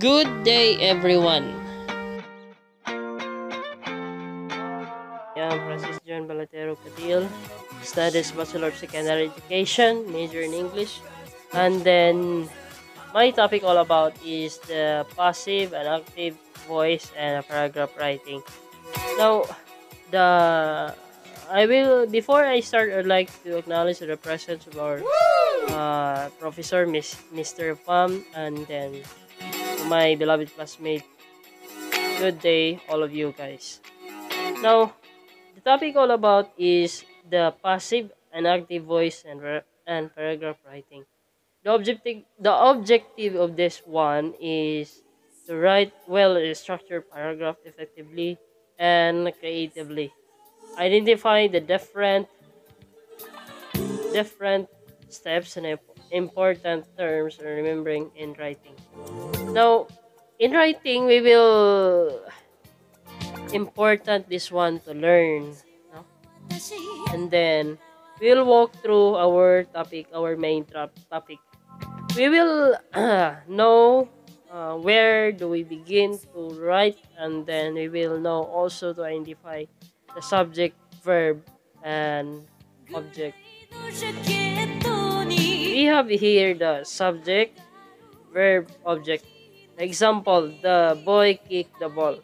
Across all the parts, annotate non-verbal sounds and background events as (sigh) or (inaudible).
Good day, everyone. I'm Francis John Balatero Cadil, studies Bachelor of Secondary Education, major in English, and then my topic all about is the passive and active voice and paragraph writing. Now, the I will before I start, I'd like to acknowledge the presence of our uh, professor, Miss Mr. Pham, and then my beloved classmate. Good day, all of you guys. Now, the topic all about is the passive and active voice and and paragraph writing. The objective the objective of this one is to write well structured paragraph effectively and creatively. Identify the different different steps and important terms remembering in writing. Now, in writing, we will important this one to learn. No? And then, we'll walk through our topic, our main topic. We will uh, (clears throat) know uh, where do we begin to write and then we will know also to identify the subject, verb, and object we have here the subject, verb, object. Example, the boy kicked the ball.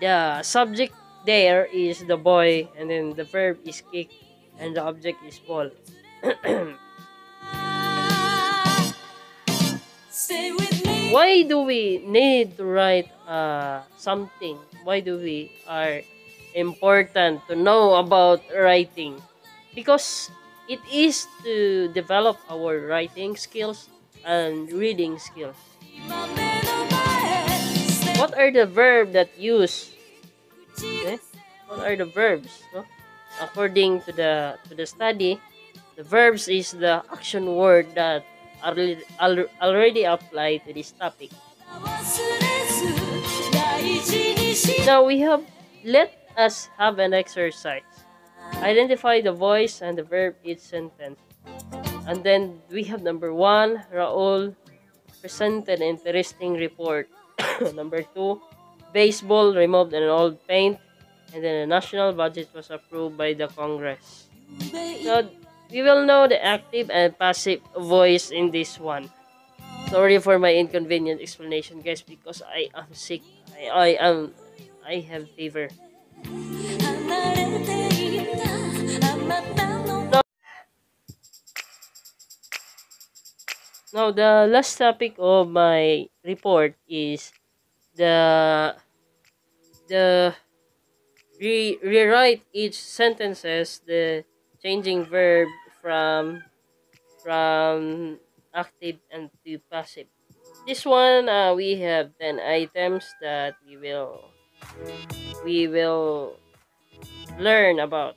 The subject there is the boy, and then the verb is kick, and the object is ball. (coughs) Why do we need to write uh, something? Why do we are important to know about writing? Because it is to develop our writing skills and reading skills. What are the verbs that use? Okay? What are the verbs? No? According to the to the study, the verbs is the action word that already, already apply to this topic. Now we have let us have an exercise. Identify the voice and the verb each sentence. And then we have number one, Raul presented an interesting report. (coughs) number two, baseball removed an old paint. And then the national budget was approved by the Congress. So we will know the active and passive voice in this one. Sorry for my inconvenient explanation, guys, because I am sick. I, I am I have fever. Now, the last topic of my report is the the re, rewrite each sentences the changing verb from from active and to passive. This one uh, we have 10 items that we will we will learn about.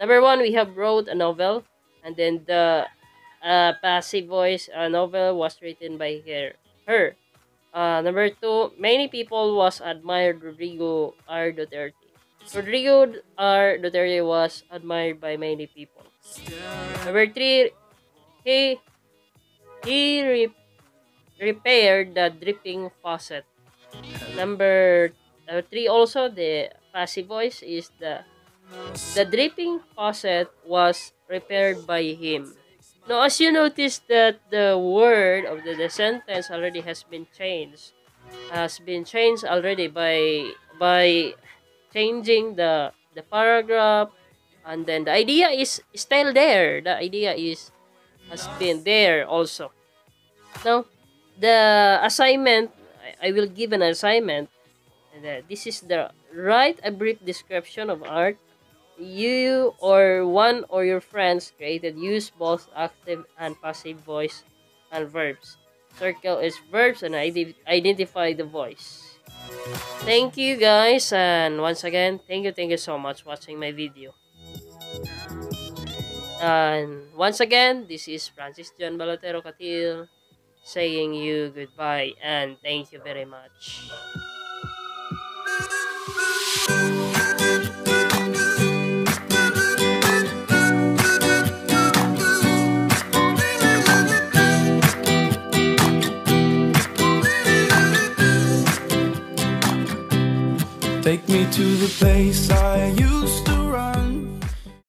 Number one, we have wrote a novel, and then the uh, passive voice uh, novel was written by her. her. Uh, number two, many people was admired Rodrigo R. Duterte. Rodrigo R. Duterte was admired by many people. Number three, he he re repaired the dripping faucet. Number uh, three, also the passive voice is the the dripping faucet was repaired by him. Now, as you notice that the word of the, the sentence already has been changed, has been changed already by by changing the the paragraph, and then the idea is still there. The idea is has been there also. Now, the assignment I, I will give an assignment. And, uh, this is the write a brief description of art you or one or your friends created use both active and passive voice and verbs. Circle is verbs and identify the voice. Thank you guys and once again, thank you, thank you so much watching my video. And once again, this is Francis John Balatero saying you goodbye and thank you very much. Take me to the place I used to